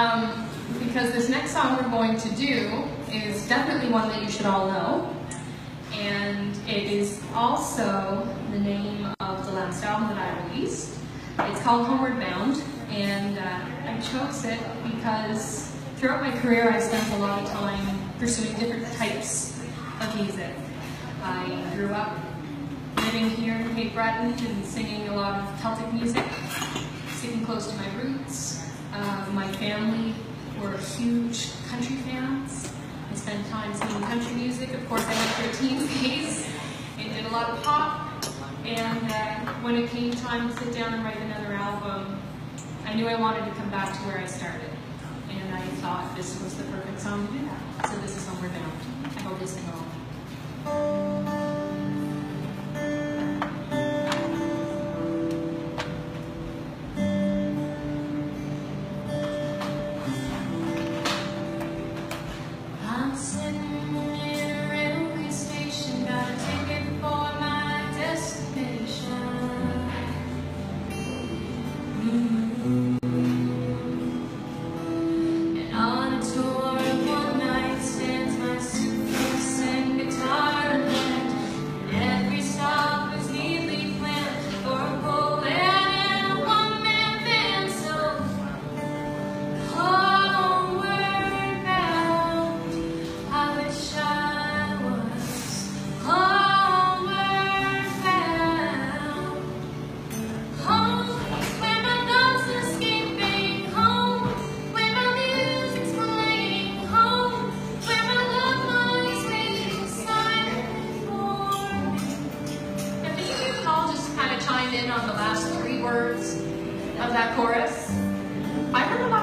Um, because this next song we're going to do is definitely one that you should all know. And it is also the name of the last album that I released. It's called Homeward Bound, and uh, I chose it because throughout my career I've spent a lot of time pursuing different types of music. I grew up living here in Cape Breton and singing a lot of Celtic music, sticking close to my roots. Uh, my family were huge country fans. I spent time singing country music. Of course, I went through a teen phase and did a lot of pop. And uh, when it came time to sit down and write another album, I knew I wanted to come back to where I started. And I thought this was the perfect song to do that. So this is Homeward Bound. I hope you sing along. In on the last three words of that chorus. I heard a lot